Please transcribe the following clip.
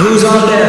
Who's on deck?